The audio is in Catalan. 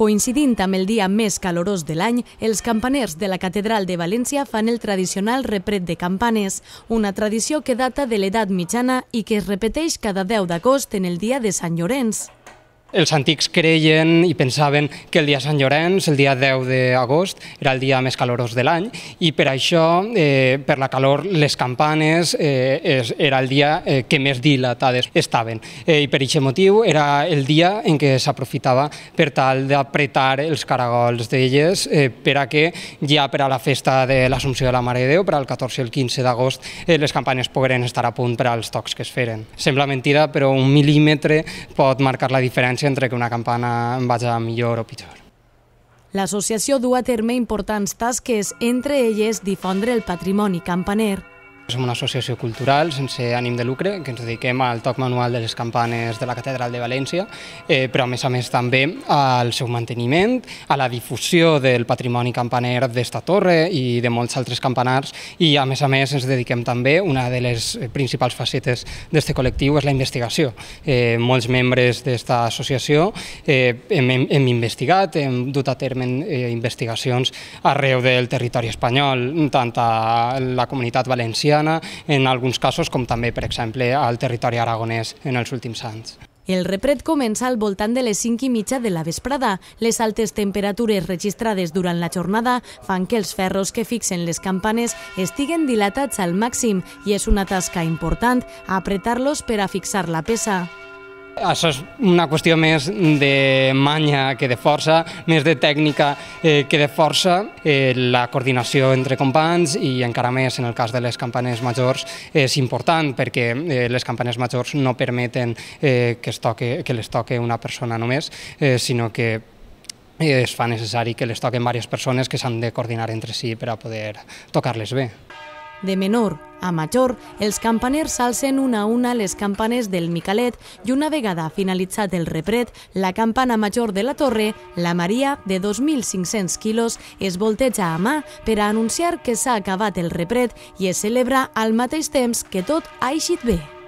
Coincidint amb el dia més calorós de l'any, els campaners de la Catedral de València fan el tradicional repret de campanes, una tradició que data de l'edat mitjana i que es repeteix cada 10 d'agost en el dia de Sant Llorenç. Els antics creien i pensaven que el dia Sant Llorenç, el dia 10 d'agost, era el dia més calorós de l'any i per això, eh, per la calor, les campanes eh, es, era el dia eh, que més dilatades estaven. Eh, I per aquest motiu era el dia en què s'aprofitava per tal d'apretar els caragols d'elles eh, per a que ja per a la festa de l'Assumpció de la Mare de Déu, per al 14 i el 15 d'agost, eh, les campanes pogueren estar a punt per als tocs que es feren. Sembla mentida, però un mil·límetre pot marcar la diferència entre que una campana vagi millor o pitjor. L'associació du a terme importants tasques, entre elles difondre el patrimoni campaner. Som una associació cultural sense ànim de lucre que ens dediquem al toc manual de les campanes de la Catedral de València, eh, però a més a més també al seu manteniment, a la difusió del patrimoni campaner d'esta torre i de molts altres campanars i a més a més ens dediquem també, una de les principals facetes d'aquest col·lectiu és la investigació. Eh, molts membres d'esta associació eh, hem, hem investigat, hem dut a terme eh, investigacions arreu del territori espanyol, tant a la comunitat valenciana valenciana, en alguns casos com també, per exemple, al territori aragonès en els últims anys. El repret comença al voltant de les 5 i mitja de la vesprada. Les altes temperatures registrades durant la jornada fan que els ferros que fixen les campanes estiguen dilatats al màxim i és una tasca important apretar-los per a fixar la peça. Això és una qüestió més de manya que de força, més de tècnica eh, que de força. Eh, la coordinació entre companys i encara més en el cas de les campanes majors és important perquè eh, les campanes majors no permeten eh, que, es toque, que les toque una persona només, eh, sinó que eh, es fa necessari que les toquen diverses persones que s'han de coordinar entre si per a poder tocar-les bé. De menor a major, els campaners s'alcen una a una les campanes del Micalet i una vegada finalitzat el repret, la campana major de la torre, la Maria, de 2.500 quilos, es volteja a mà per a anunciar que s'ha acabat el repret i es celebra al mateix temps que tot ha eixit bé.